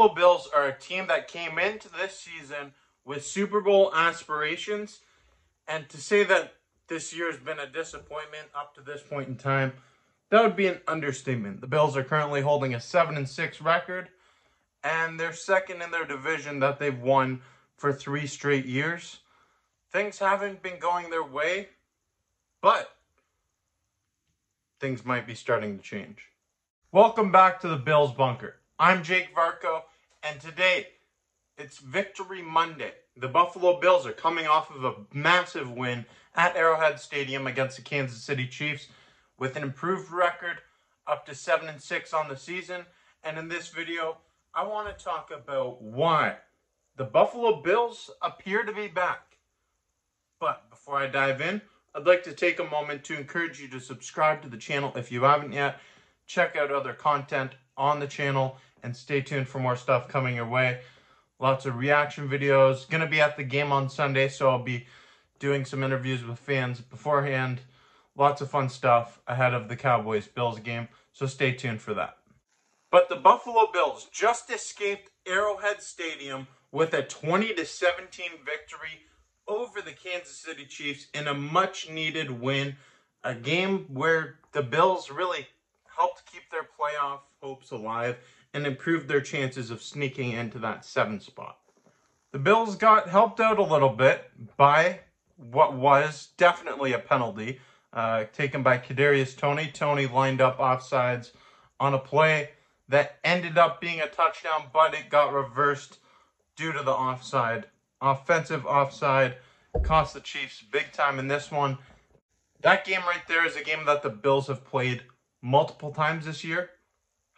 Buffalo Bills are a team that came into this season with Super Bowl aspirations. And to say that this year has been a disappointment up to this point in time, that would be an understatement. The Bills are currently holding a 7 and 6 record, and they're second in their division that they've won for three straight years. Things haven't been going their way, but things might be starting to change. Welcome back to the Bills Bunker. I'm Jake Varco, and today it's Victory Monday. The Buffalo Bills are coming off of a massive win at Arrowhead Stadium against the Kansas City Chiefs with an improved record up to 7 and 6 on the season. And in this video, I want to talk about why the Buffalo Bills appear to be back. But before I dive in, I'd like to take a moment to encourage you to subscribe to the channel if you haven't yet. Check out other content on the channel and stay tuned for more stuff coming your way. Lots of reaction videos. To be at the game on Sunday, so I'll be doing some interviews with fans beforehand. Lots of fun stuff ahead of the Cowboys Bills game, so stay tuned for that. But the Buffalo Bills just escaped Arrowhead Stadium with a 20 to 17 victory over the Kansas City Chiefs in a much needed win, a game where the Bills really helped keep their playoff hopes alive and improved their chances of sneaking into that seven spot. The Bills got helped out a little bit by what was definitely a penalty uh, taken by Kadarius Toney. Toney lined up offsides on a play that ended up being a touchdown, but it got reversed due to the offside. Offensive offside cost the Chiefs big time in this one. That game right there is a game that the Bills have played multiple times this year.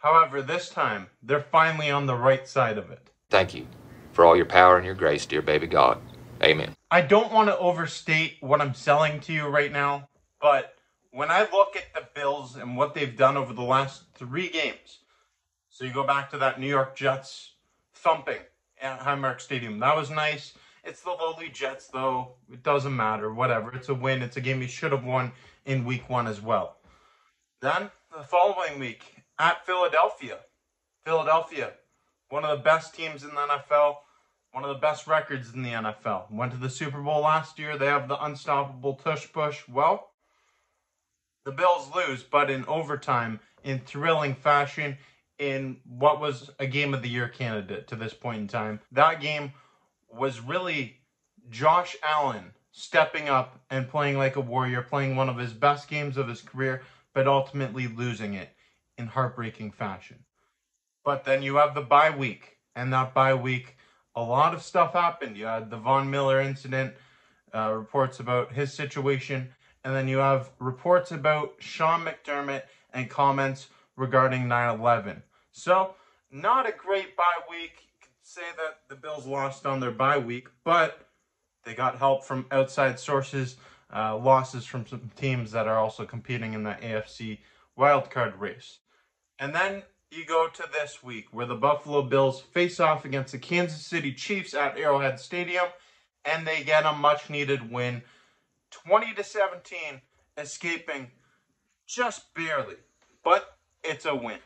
However, this time, they're finally on the right side of it. Thank you for all your power and your grace, dear baby God. Amen. I don't want to overstate what I'm selling to you right now, but when I look at the Bills and what they've done over the last three games, so you go back to that New York Jets thumping at Highmark Stadium. That was nice. It's the lowly Jets, though. It doesn't matter. Whatever. It's a win. It's a game you should have won in week one as well. Then, the following week, at Philadelphia. Philadelphia, one of the best teams in the NFL, one of the best records in the NFL. Went to the Super Bowl last year. They have the unstoppable tush push. Well, the Bills lose, but in overtime, in thrilling fashion, in what was a game of the year candidate to this point in time. That game was really Josh Allen stepping up and playing like a warrior, playing one of his best games of his career, but ultimately losing it in heartbreaking fashion. But then you have the bye week, and that bye week, a lot of stuff happened. You had the Von Miller incident, uh, reports about his situation, and then you have reports about Sean McDermott and comments regarding 9 11. So, not a great bye week. You could say that the Bills lost on their bye week, but they got help from outside sources, uh, losses from some teams that are also competing in the AFC wildcard race. And then you go to this week where the Buffalo Bills face off against the Kansas City Chiefs at Arrowhead Stadium and they get a much needed win 20 to 17 escaping just barely. But it's a win.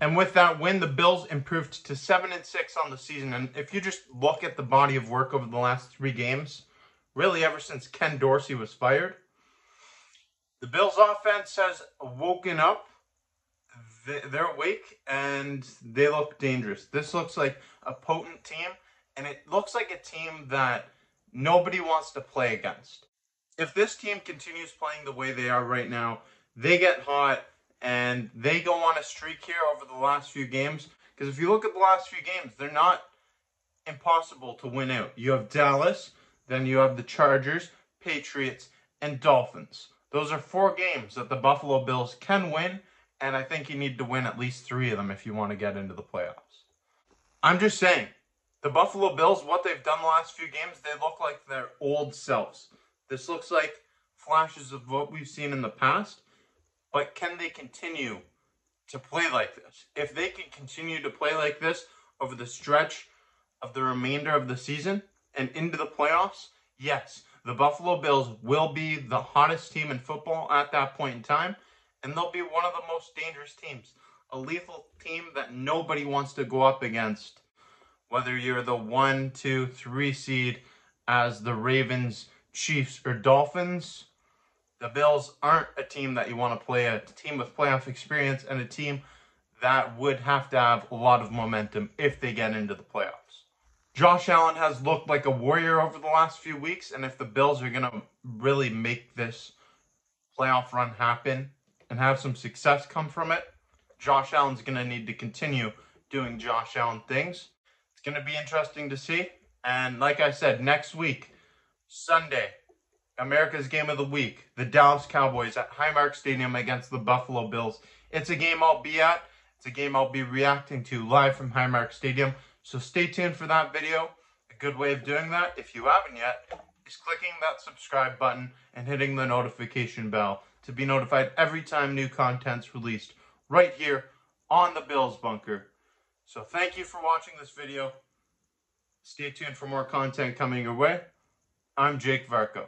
And with that win the bills improved to 7 and 6 on the season. And if you just look at the body of work over the last 3 games really ever since Ken Dorsey was fired the bills offense has woken up they're awake and they look dangerous. This looks like a potent team, and it looks like a team that nobody wants to play against. If this team continues playing the way they are right now, they get hot and they go on a streak here over the last few games. Because if you look at the last few games, they're not impossible to win out. You have Dallas, then you have the Chargers, Patriots, and Dolphins. Those are four games that the Buffalo Bills can win and I think you need to win at least three of them if you want to get into the playoffs. I'm just saying, the Buffalo Bills, what they've done the last few games, they look like their old selves. This looks like flashes of what we've seen in the past, but can they continue to play like this? If they can continue to play like this over the stretch of the remainder of the season and into the playoffs, yes, the Buffalo Bills will be the hottest team in football at that point in time and they'll be one of the most dangerous teams. a lethal team that nobody wants to go up against. Whether you're the one, two, three seed as the Ravens, Chiefs, or Dolphins, the Bills aren't a team that you want to play, a team with playoff experience and a team that would have to have a lot of momentum if they get into the playoffs. Josh Allen has looked like a warrior over the last few weeks, and if the Bills are going to really make this playoff run happen and have some success come from it, Josh Allen's going to need to continue doing Josh Allen things. It's going to be interesting to see. And like I said, next week, Sunday, America's game of the week, the Dallas Cowboys at Highmark Stadium against the Buffalo Bills. It's a game I'll be at. It's a game I'll be reacting to live from Highmark Stadium. So stay tuned for that video. A good way of doing that, if you haven't yet, is clicking that subscribe button and hitting the notification bell to be notified every time new content's released right here on the Bills Bunker. So thank you for watching this video. Stay tuned for more content coming your way. I'm Jake Varco.